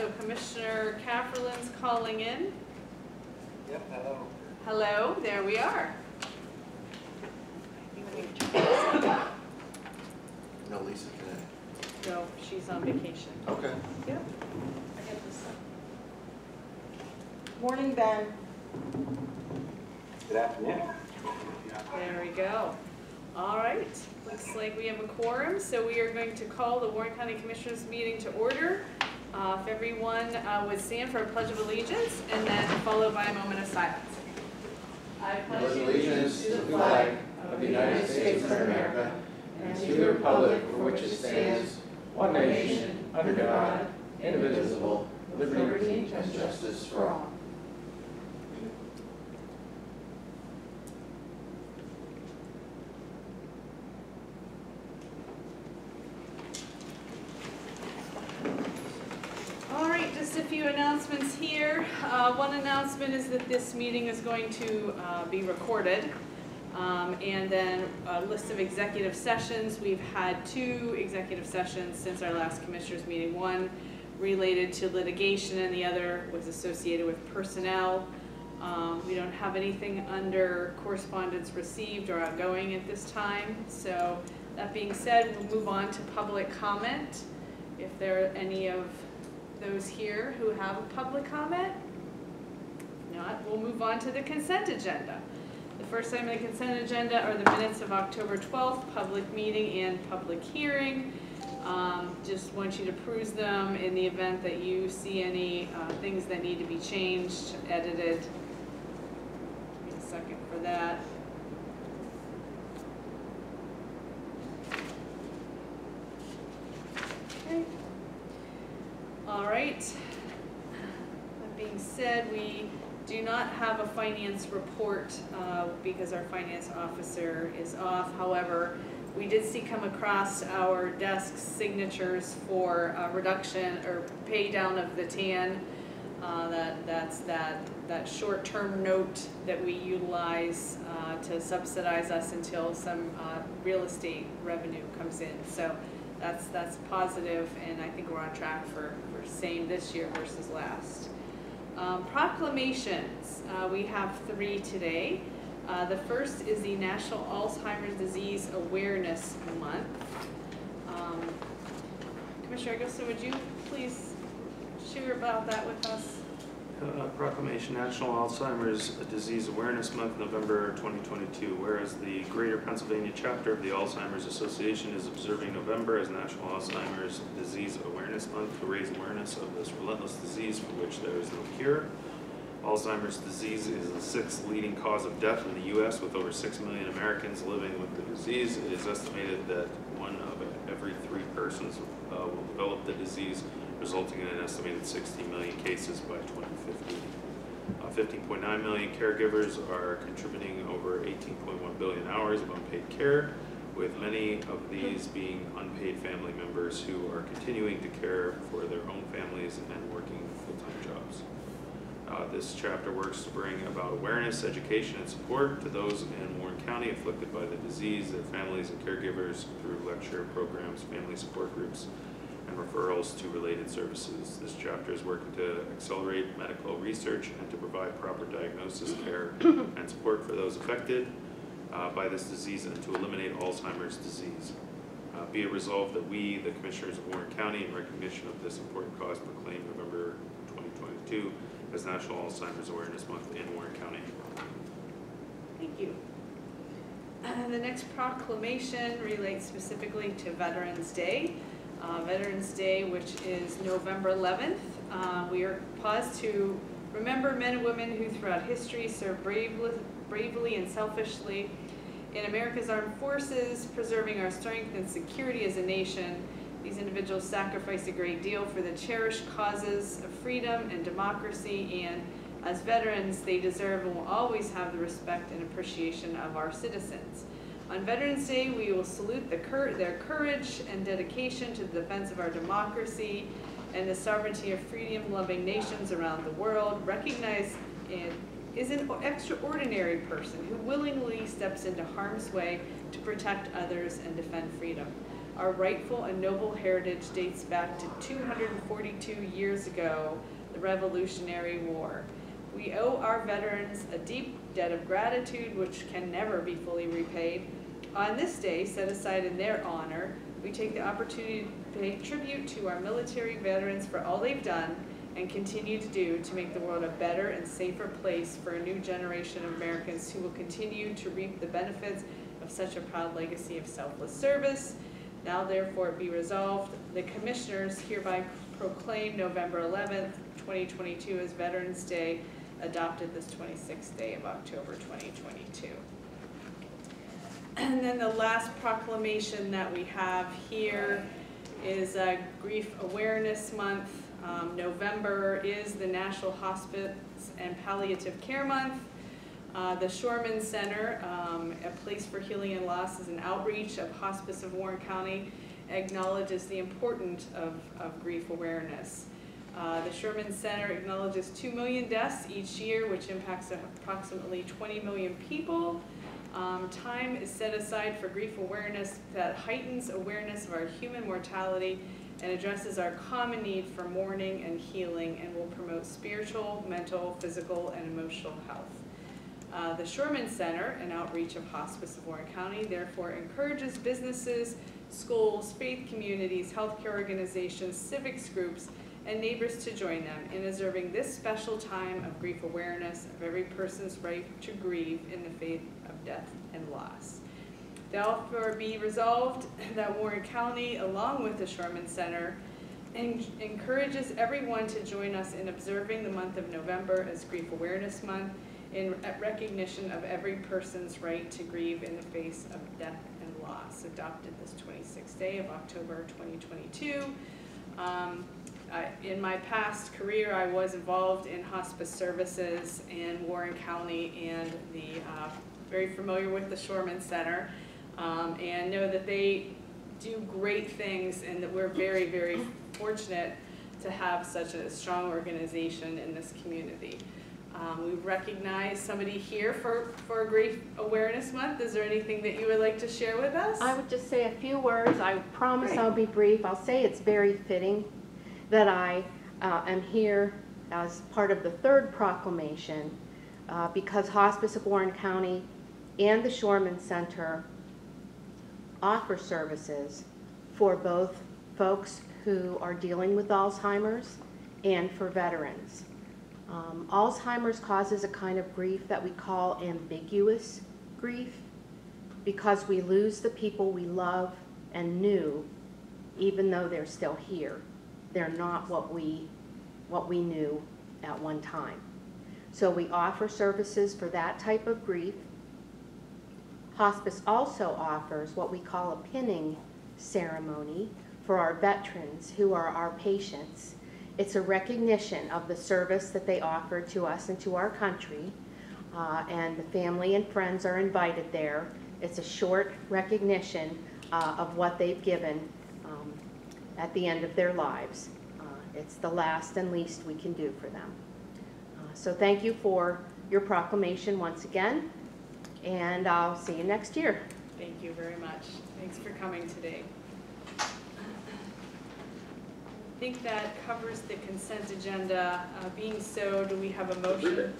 so Commissioner Kafferlin's calling in. Yep, hello. Hello, there we are. No, Lisa can. No, she's on vacation. Okay. Yep. I get this. Morning, Ben. Good afternoon. There we go. All right, looks like we have a quorum, so we are going to call the Warren County Commissioners meeting to order. Uh, If everyone uh, would stand for a pledge of allegiance and then followed by a moment of silence. I Pledge allegiance to the flag of the United States of America and to the republic for which it stands, one nation, under God, indivisible, with liberty and justice for all. All right, just a few announcements here. Uh, One announcement is that this meeting is going to uh, be recorded. Um, And then a list of executive sessions. We've had two executive sessions since our last commissioners meeting. One related to litigation and the other was associated with personnel. Um, We don't have anything under correspondence received or outgoing at this time. So that being said, we'll move on to public comment. If there are any of those here who have a public comment? Not, we'll move on to the consent agenda. The first item on the consent agenda are the minutes of October 12th, public meeting and public hearing. Um, Just want you to peruse them in the event that you see any uh, things that need to be changed, edited. Give me a second for that. Okay. All right. That being said, we do not have a finance report uh, because our finance officer is off. However, we did see come across our desk signatures for reduction or pay down of the TAN. Uh, That, that's that, that short-term note that we utilize uh, to subsidize us until some uh, real estate revenue comes in. So that's, that's positive, and I think we're on track for, for same this year versus last. Um, Proclamations, uh, we have three today. Uh, The first is the National Alzheimer's Disease Awareness Month. Um, Commissioner Augusta, would you please share about that with us? Uh, Proclamation National Alzheimer's Disease Awareness Month, November 2022. Whereas the Greater Pennsylvania chapter of the Alzheimer's Association is observing November as National Alzheimer's Disease Awareness Month to raise awareness of this relentless disease for which there is no cure. Alzheimer's disease is the sixth leading cause of death in the U.S., with over 6 million Americans living with the disease. It is estimated that one of every three persons uh, will develop the disease, resulting in an estimated 60 million cases by 2050. Uh, 15.9 million caregivers are contributing over 18.1 billion hours of unpaid care, with many of these being unpaid family members who are continuing to care for their own families and working full-time jobs. Uh, This chapter works to bring about awareness, education, and support to those in Warren County afflicted by the disease, their families and caregivers through lecture programs, family support groups, and referrals to related services. This chapter is working to accelerate medical research and to provide proper diagnosis, care, and support for those affected uh, by this disease and to eliminate Alzheimer's disease. Uh, Be it resolved that we, the Commissioners of Warren County, in recognition of this important cause, proclaim November 2022 as National Alzheimer's Awareness Month in Warren County. Thank you. Uh, The next proclamation relates specifically to Veterans Day. Uh, Veterans Day, which is November 11th. Uh, We are paused to remember men and women who throughout history served bravely bravely and selfishly in America's armed forces, preserving our strength and security as a nation. These individuals sacrificed a great deal for the cherished causes of freedom and democracy, and as veterans, they deserve and will always have the respect and appreciation of our citizens. On Veterans Day, we will salute the cour- their courage and dedication to the defense of our democracy and the sovereignty of freedom-loving nations around the world. Recognize and is an extraordinary person who willingly steps into harm's way to protect others and defend freedom. Our rightful and noble heritage dates back to 242 years ago, the Revolutionary War. We owe our veterans a deep debt of gratitude which can never be fully repaid. On this day, set aside in their honor, we take the opportunity to pay tribute to our military veterans for all they've done and continue to do to make the world a better and safer place for a new generation of Americans who will continue to reap the benefits of such a proud legacy of selfless service. Now therefore be resolved, the Commissioners hereby proclaim November eleventh, twenty twenty-two as Veterans Day, adopted this twenty-sixth day of October twenty twenty-two. And then the last proclamation that we have here is uh, Grief Awareness Month. Um, November is the National Hospice and Palliative Care Month. Uh, The Sherman Center, um, a place for healing and loss, is an outreach of Hospice of Warren County, acknowledges the importance of, of grief awareness. Uh, The Sherman Center acknowledges 2 million deaths each year, which impacts approximately 20 million people. Um, Time is set aside for grief awareness that heightens awareness of our human mortality and addresses our common need for mourning and healing and will promote spiritual, mental, physical, and emotional health. Uh, The Sherman Center, an outreach of Hospice of Warren County, therefore encourages businesses, schools, faith communities, healthcare organizations, civics groups, and neighbors to join them in observing this special time of grief awareness of every person's right to grieve in the faith of death and loss. Therefore be resolved that Warren County, along with the Sherman Center, en- encourages everyone to join us in observing the month of November as Grief Awareness Month in recognition of every person's right to grieve in the face of death and loss, adopted this 26th day of October 2022. Um, I- In my past career, I was involved in hospice services in Warren County and the, uh, very familiar with the Sherman Center, um, and know that they do great things and that we're very, very fortunate to have such a strong organization in this community. Um, we recognize somebody here for, for Grief Awareness Month. Is there anything that you would like to share with us? I would just say a few words. I promise Great. I'll be brief. I'll say it's very fitting that I uh, am here as part of the third proclamation uh, because Hospice of Warren County and the Sherman Center offer services for both folks who are dealing with Alzheimer's and for veterans. Um, Alzheimer's causes a kind of grief that we call ambiguous grief because we lose the people we love and knew even though they're still here. They're not what we, what we knew at one time. So we offer services for that type of grief. Hospice also offers what we call a pinning ceremony for our veterans who are our patients. It's a recognition of the service that they offer to us and to our country. Uh, and the family and friends are invited there. It's a short recognition uh, of what they've given at the end of their lives. Uh, It's the last and least we can do for them. Uh, So thank you for your proclamation once again, and I'll see you next year. Thank you very much. Thanks for coming today. I think that covers the consent agenda. Uh, Being so, do we have a motion?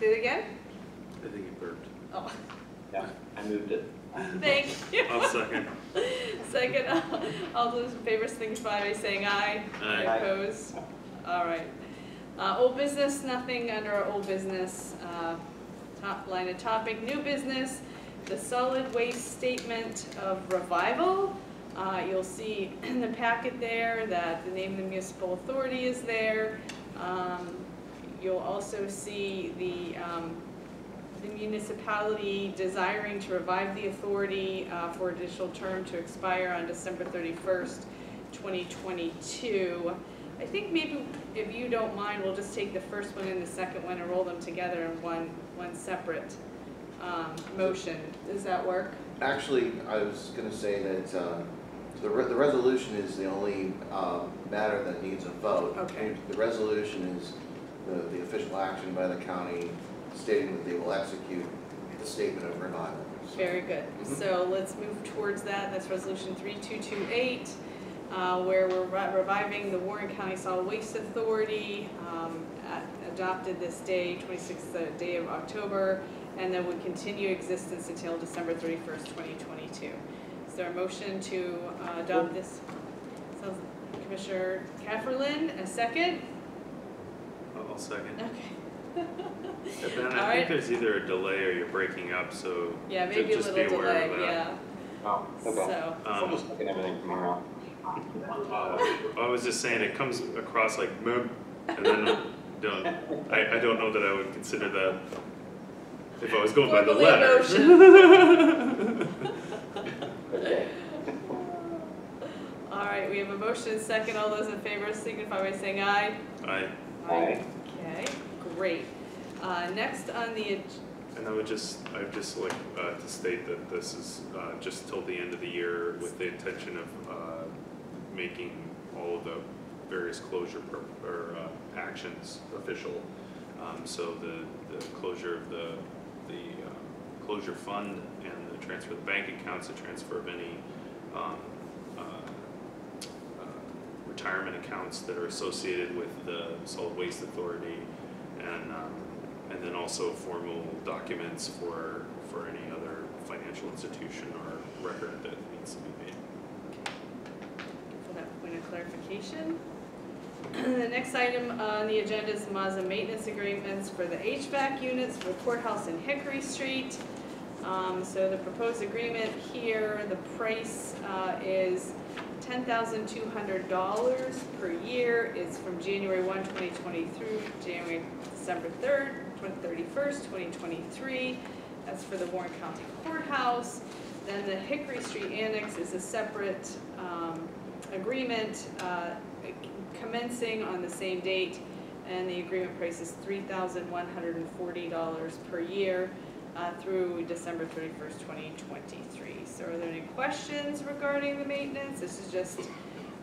Say it again? I think it burped. Oh, Yeah, I moved it. thank you. I'll second. Second, all those in favor signify by saying aye. Aye. Opposed? All right. Uh, Old business, nothing under our old business. Uh, Top line of topic, new business, the solid waste statement of revival. Uh, You'll see in the packet there that the name of the municipal authority is there. Um, You'll also see the um, the municipality desiring to revive the authority uh, for additional term to expire on December 31st, 2022. I think maybe, if you don't mind, we'll just take the first one and the second one and roll them together in one, one separate um, motion. Does that work? Actually, I was gonna say that, uh, the, re- the resolution is the only, um, matter that needs a vote. Okay. The resolution is the, the official action by the county stating that they will execute the statement of revival. Very good. So let's move towards that. That's resolution three two two eight, uh, where we're re- reviving the Warren County Solid Waste Authority, um, a- adopted this day, twenty-sixth day of October, and then would continue existence until December thirty-first, twenty twenty-two. Is there a motion to uh, adopt this? So Commissioner Kafferlin, a second? I'll I'll second. Okay. And then All I right. think there's either a delay or you're breaking up, so Yeah, ju- maybe a just little be aware of delay, that. yeah. Oh, okay. So, I'll Um, just look at everything from here. Uh, I was just saying, it comes across like "meh," and then don't, I, I don't know that I would consider that if I was going by the Formally letter. Okay. all right, we have a motion and second. All those in favor signify by saying aye. I, Aye. Okay, great. Uh, next on the, and I would just, I'd just like, uh, to state that this is, uh, just till the end of the year with the intention of, uh, making all of the various closure or, uh, actions official. Um, so the, the closure of the, the, uh, closure fund and the transfer of the bank accounts, the transfer of any, um, uh, retirement accounts that are associated with the solid waste authority and, um, and then also formal documents for, for any other financial institution or record that needs to be made. for that point of clarification. The next item on the agenda is Mazza maintenance agreements for the HVAC units for courthouse in Hickory Street. Um, so the proposed agreement here, the price, uh, is $10,200 per year is from January 1, 2020 through January December 3rd, 31st, 2023. That's for the Warren County Courthouse. Then the Hickory Street Annex is a separate um, agreement uh, commencing on the same date and the agreement price is $3,140 per year uh, through December 31st, 2023. Are there any questions regarding the maintenance? This is just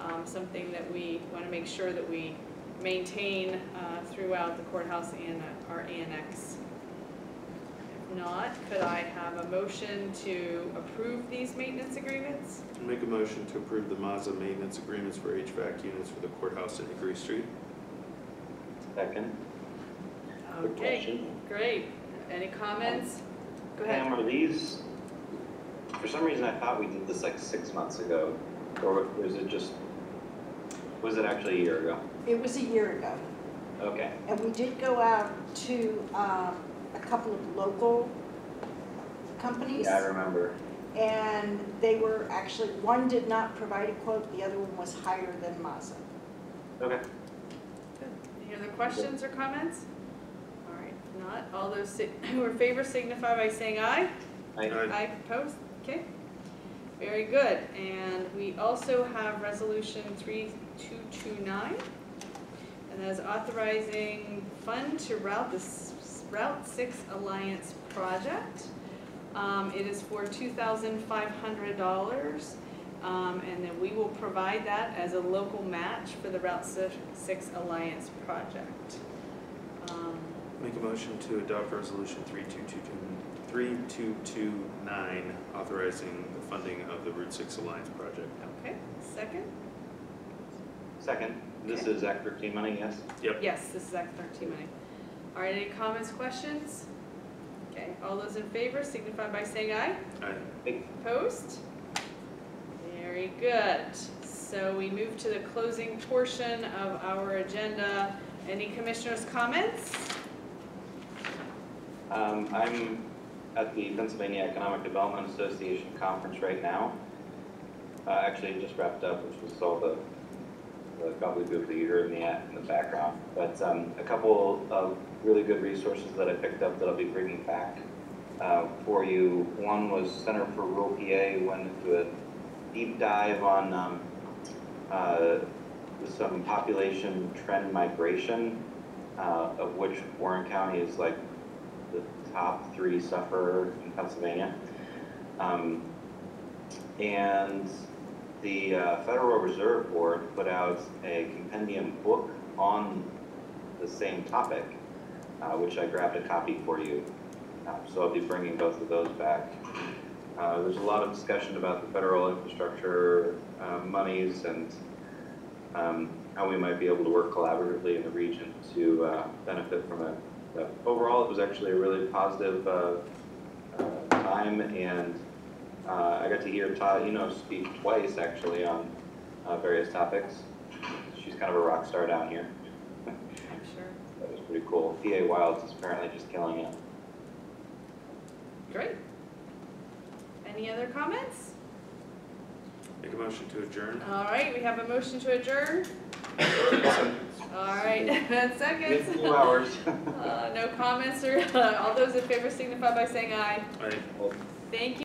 um, something that we want to make sure that we maintain uh, throughout the courthouse and our annex. If not, could I have a motion to approve these maintenance agreements? Make a motion to approve the Mazza maintenance agreements for HVAC units for the courthouse and Hickory Street. Second. Okay, great. Any comments? Go ahead. Pam, are these for some reason I thought we did this like six months ago, or was it just, was it actually a year ago? It was a year ago, Okay, and we did go out to um, a couple of local companies. yeah, I remember. And they were actually, one did not provide a quote, the other one was higher than Mazza. Okay. Any other questions or comments? All right, if not, all those si- who are in favor signify by saying aye. I, Aye. Aye, opposed? Okay. Very good. And we also have resolution three two two nine. And that is authorizing fund to route the Route Six Alliance project. Um, it is for two thousand five hundred dollars. Um, and then we will provide that as a local match for the Route Six Alliance project. Um, Make a motion to adopt resolution three two two two, three two two nine, authorizing the funding of the Route Six Alliance project. okay, second? second, this is Act thirteen money, yes? Yep. Yes, this is Act thirteen money. All right, any comments, questions? Okay, all those in favor signify by saying aye. Aye. Opposed? Very good. So we move to the closing portion of our agenda. Any commissioners' comments? Um, I'm at the Pennsylvania Economic Development Association conference right now. Uh, actually, just wrapped up, which was all the, the gobbledygook that you heard in the, in the background. But, um, a couple of really good resources that I picked up that I'll be bringing back, uh, for you. One was Center for Rural PA went into a deep dive on, um, uh, some population trend migration, uh, of which Warren County is like top three sufferer in Pennsylvania. Um, and the uh, Federal Reserve Board put out a compendium book on the same topic, uh, which I grabbed a copy for you. Uh, So I'll be bringing both of those back. Uh, There's a lot of discussion about the federal infrastructure uh, monies and um, how we might be able to work collaboratively in the region to uh, benefit from it. But Overall, it was actually a really positive uh, uh, time, and uh, I got to hear Ta Enos speak twice, actually, on uh, various topics. She's kind of a rock star down here. I'm sure. That was pretty cool. PA Wilds is apparently just killing it. Great. Any other comments? Make a motion to adjourn. All right, we have a motion to adjourn. All right, seconds. It's two hours. Uh, no comments or, all those in favor signify by saying aye. Aye. Thank you.